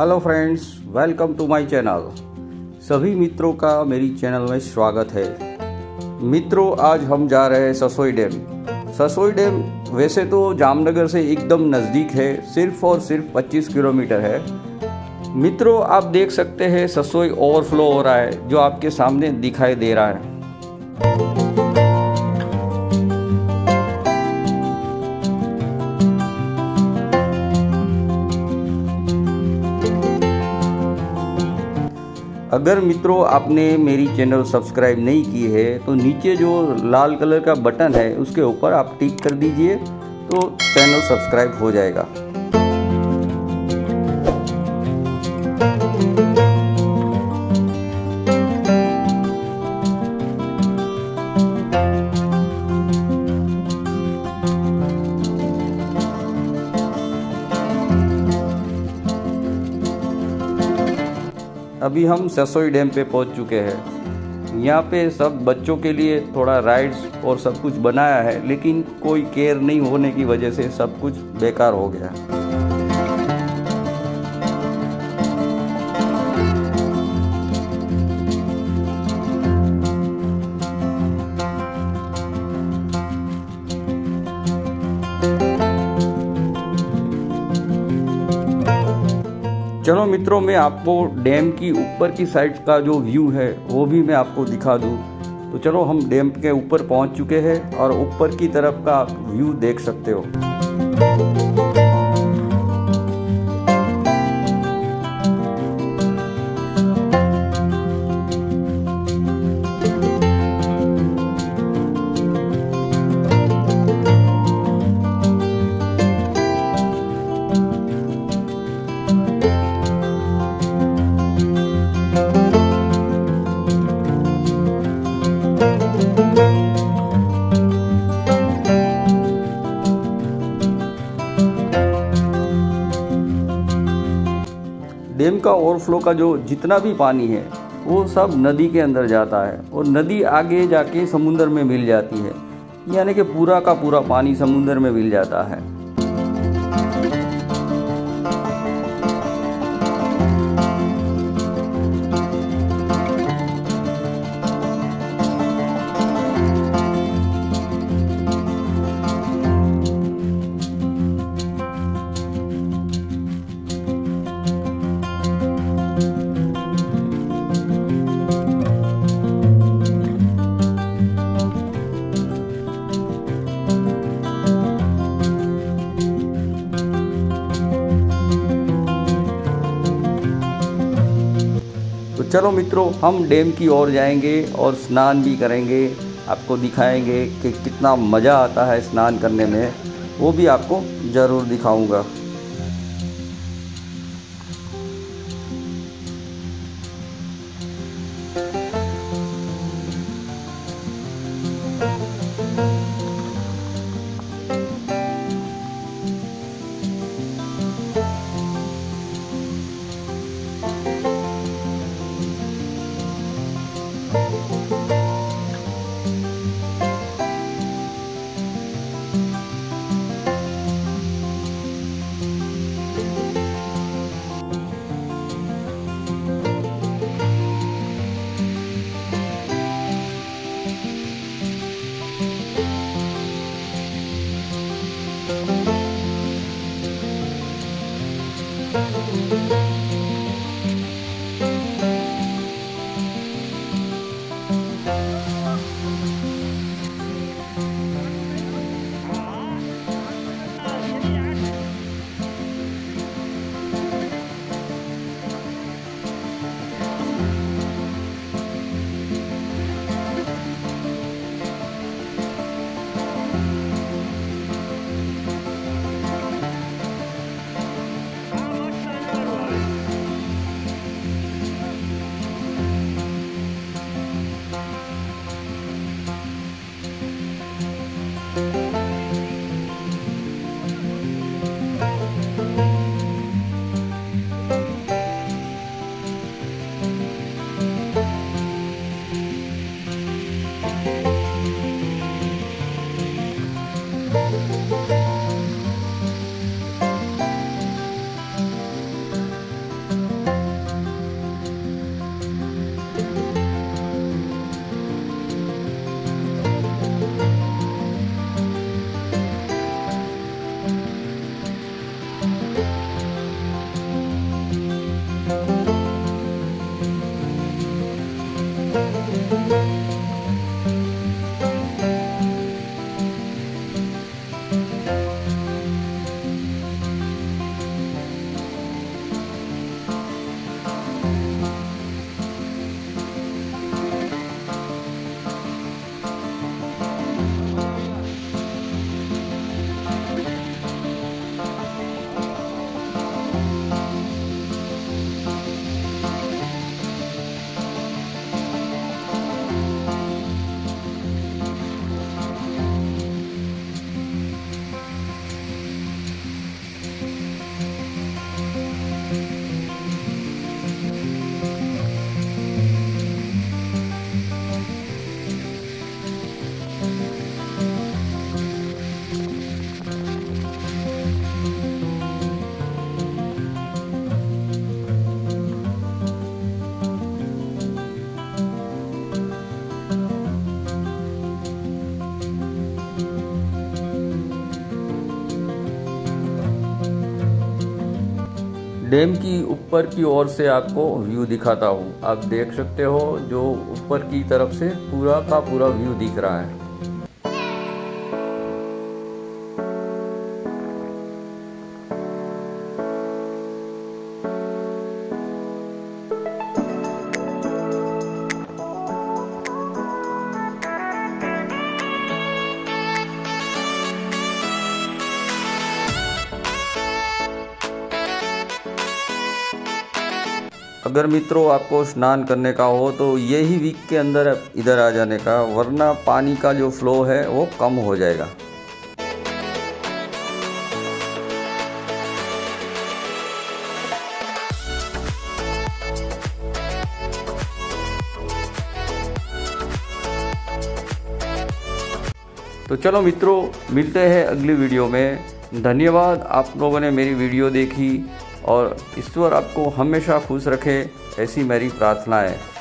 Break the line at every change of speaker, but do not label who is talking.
Hello friends welcome to my channel सभी मित्रों का मेरी चैनल में स्वागत है। मित्रों, आज हम जा रहे हैं ससोई डैम। ससोई डैम वैसे तो जामनगर से एकदम नज़दीक है, सिर्फ़ और सिर्फ़ 25 किलोमीटर है। मित्रों, आप देख सकते हैं ससोई ओवरफ्लो हो रहा है, जो आपके सामने दिखाई दे रहा है। अगर मित्रों आपने मेरी चैनल सब्सक्राइब नहीं की है तो नीचे जो लाल कलर का बटन है, उसके ऊपर आप टिक कर दीजिए तो चैनल सब्सक्राइब हो जाएगा। अभी हम ससोई डैम पे पहुँच चुके हैं। यहाँ पे सब बच्चों के लिए थोड़ा राइड्स और सब कुछ बनाया है, लेकिन कोई केयर नहीं होने की वजह से सब कुछ बेकार हो गया। चलो मित्रों, मैं आपको डैम की ऊपर की साइड का जो व्यू है, वो भी मैं आपको दिखा दूँ। तो चलो, हम डैम के ऊपर पहुँच चुके हैं और ऊपर की तरफ़ का व्यू देख सकते हो। डैम का ओवरफ्लो का जो जितना भी पानी है, वो सब नदी के अंदर जाता है और नदी आगे जाके समुंदर में मिल जाती है। यानी कि पूरा का पूरा पानी समुंदर में मिल जाता है। चलो मित्रों, हम डैम की ओर जाएँगे और स्नान भी करेंगे। आपको दिखाएँगे कि कितना मज़ा आता है स्नान करने में। वो भी आपको ज़रूर दिखाऊँगा। डैम की ऊपर की ओर से आपको व्यू दिखाता हूँ। आप देख सकते हो जो ऊपर की तरफ़ से पूरा का पूरा व्यू दिख रहा है। अगर मित्रों आपको स्नान करने का हो तो यही वीक के अंदर इधर आ जाने का, वरना पानी का जो फ्लो है, वो कम हो जाएगा। तो चलो मित्रों, मिलते हैं अगली वीडियो में। धन्यवाद, आप लोगों ने मेरी वीडियो देखी। और ईश्वर आपको हमेशा खुश रखे ऐसी मेरी प्रार्थना है।